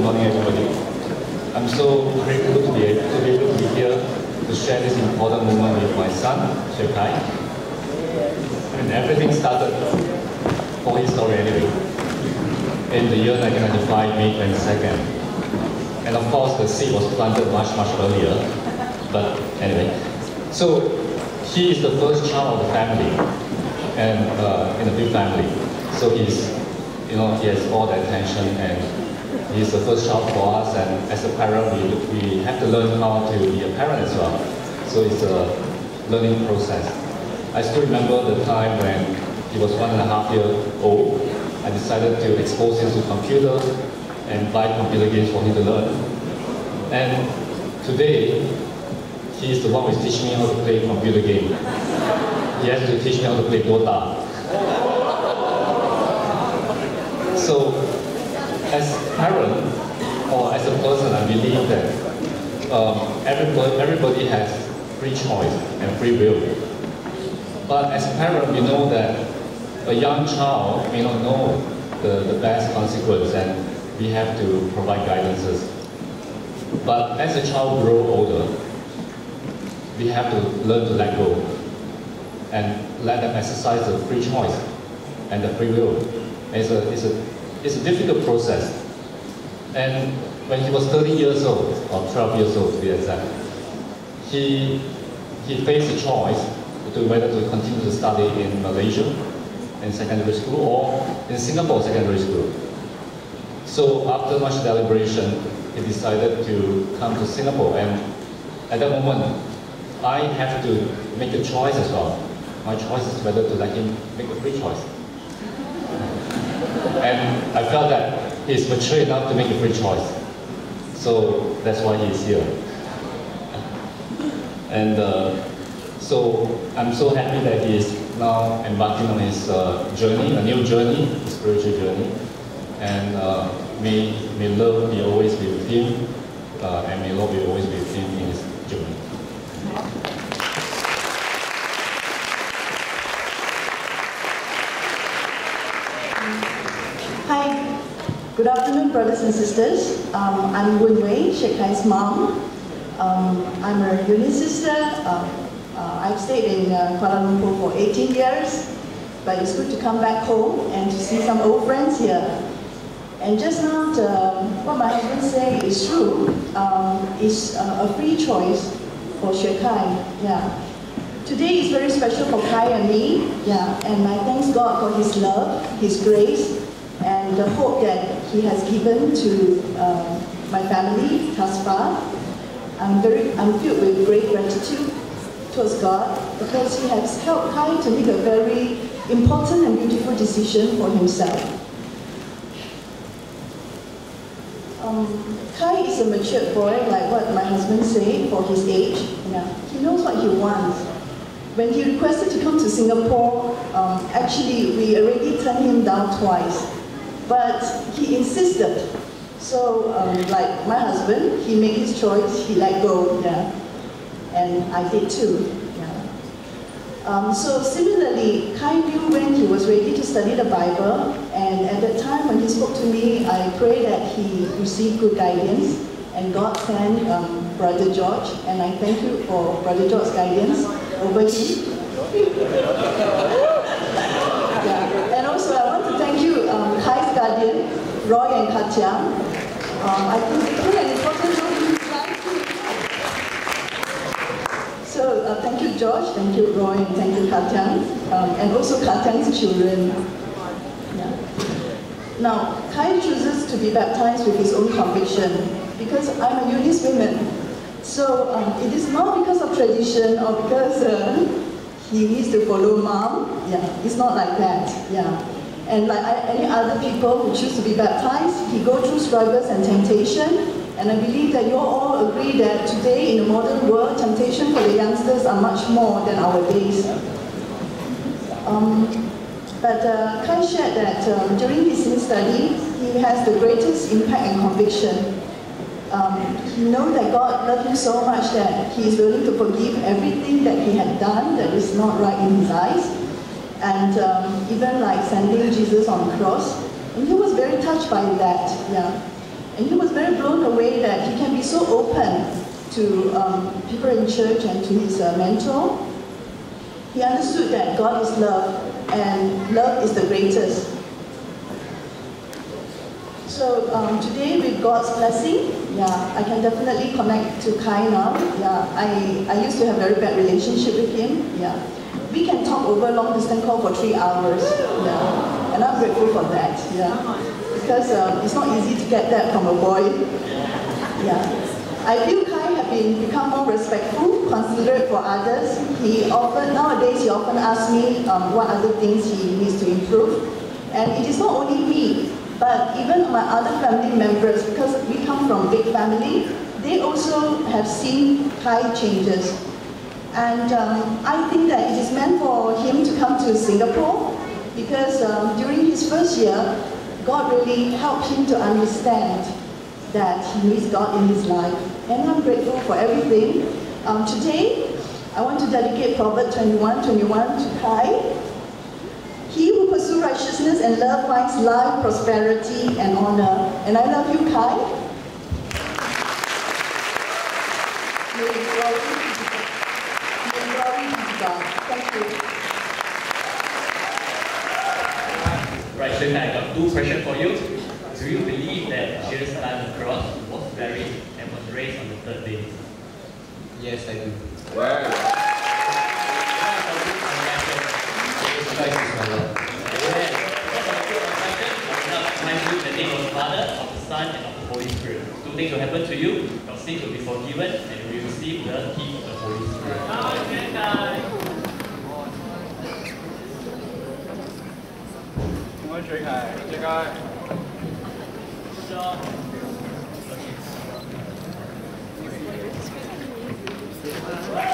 Good morning, everybody. I'm so grateful to be able to, be able to be here to share this important moment with my son, Xue Kai. And everything started for his story anyway. In the year 1995, May 22nd. And of course, the seed was planted much, much earlier. But anyway, so he is the first child of the family, and uh, in a big family. So he's, you know, he has all the attention, and he's the first child for us. And as a parent, we, we have to learn how to be a parent as well. So it's a learning process. I still remember the time when he was one and a half year old. I decided to expose him to computer and buy computer games for him to learn. And today, he is the one who is teaching me how to play computer game. He has to teach me how to play Dota. So, as a parent or as a person, I believe that um, everybody, everybody has free choice and free will. But as a parent, we know that a young child may not know the, the best consequence and we have to provide guidances. But as a child grow older, we have to learn to let go and let them exercise the free choice and the free will. It's a, it's a, it's a difficult process. And when he was 30 years old, or 12 years old to be exact, he, he faced a choice to whether to continue to study in Malaysia in secondary school or in Singapore secondary school. So after much deliberation, he decided to come to Singapore and at that moment, I have to make a choice as well. My choice is whether to let him make a free choice. And I felt that he's mature enough to make a free choice. So that's why he's here. And uh, so I'm so happy that he is now embarking on his uh, journey, a new journey, a spiritual journey. And uh, may, may love be always be with him, uh, and may love be always be with him in his journey. Good afternoon, brothers and sisters. Um, I'm Wen Wei, Xue Kai's mom. Um, I'm a uni sister. Um, uh, I've stayed in uh, Kuala Lumpur for 18 years, but it's good to come back home and to see some old friends here. And just now, what my husband say is true. Um, it's uh, a free choice for Xue Kai. Yeah. Today is very special for Kai and me, yeah, and I thank God for His love, His grace, and the hope that He has given to um, my family thus far. I'm very, I'm filled with great gratitude towards God because He has helped Kai to make a very important and beautiful decision for himself. Um, Kai is a mature boy, like what my husband said, for his age. Yeah, he knows what he wants. When he requested to come to Singapore, um, actually we already turned him down twice, but he insisted. So, um, like my husband, he made his choice, he let go, yeah, and I did too. Um, so similarly, Kai knew when he was ready to study the Bible, and at that time when he spoke to me, I pray that he received good guidance, and God sent um, Brother George, and I thank you for Brother George's guidance over him. yeah. And also I want to thank you, um, Kai's guardian, Roy and Katiang. Um, I think play an important. So uh, thank you, George, thank you, Roy, and thank you, Katiang, um, and also Katiang's children. Yeah. Now, Kai chooses to be baptized with his own conviction because I'm a Eunice woman. So um, it is not because of tradition or because uh, he needs to follow mom. Yeah, it's not like that. Yeah. And like any other people who choose to be baptized, he go through struggles and temptation. And I believe that you all agree that today in the modern world, temptation for the youngsters are much more than our days. Um, but uh, Kai shared that um, during his sin study, he has the greatest impact and conviction. Um, he knows that God loved him so much that he is willing to forgive everything that he had done that is not right in his eyes. And um, even like sending Jesus on the cross. And he was very touched by that, yeah. And he was very blown away that he can be so open to um, people in church and to his uh, mentor. He understood that God is love and love is the greatest. So um, today with God's blessing, yeah, I can definitely connect to Kai now. Yeah, I, I used to have a very bad relationship with him. Yeah, we can talk over long distance call for three hours. Yeah, and I'm grateful for that. Yeah, because um, it's not easy to get that from a boy. Yeah, I feel Kai have been become more respectful, considerate for others. He often nowadays he often asks me um, what other things he needs to improve, and it is not only me. But even my other family members, because we come from big family, they also have seen Kai changes. And um, I think that it is meant for him to come to Singapore because um, during his first year, God really helped him to understand that he needs God in his life. And I'm grateful for everything. Um, today, I want to dedicate Proverbs 21, 21 to Kai. He who pursues righteousness and love finds life, prosperity, and honor. And I love you, Kai. Right, so I got two questions for you. Do you believe that Jesus died on the cross, was buried, and was raised on the third day? Yes, I do. Jesus Christ is my Lord. In the name of the Father, of the Son, and of the Holy Spirit. Two things will happen to you. Your sins will be forgiven, and you will receive the gift of the Holy Spirit. 我最系最佳。 Okay.